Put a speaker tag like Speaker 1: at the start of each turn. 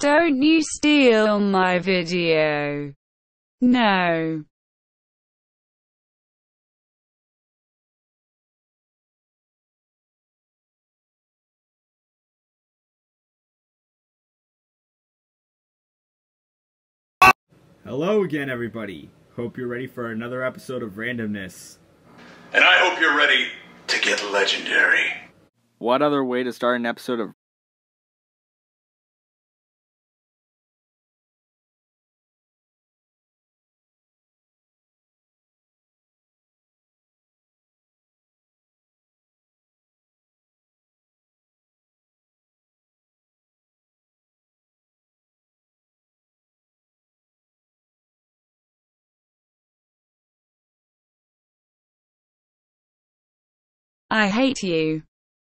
Speaker 1: Don't you steal my video. No.
Speaker 2: Hello again, everybody. Hope you're ready for another episode of Randomness.
Speaker 3: And I hope you're ready to get legendary.
Speaker 2: What other way to start an episode of
Speaker 1: I hate you.